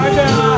Time down.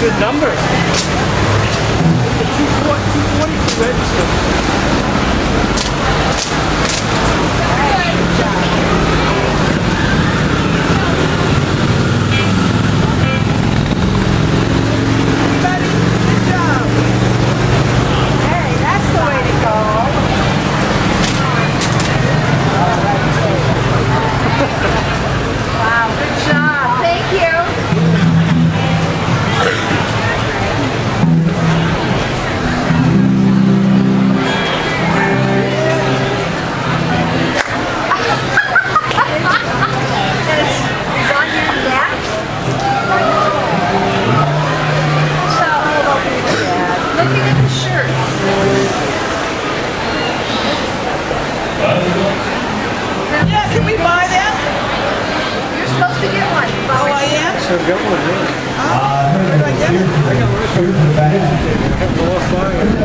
good number. 240. Here's the back.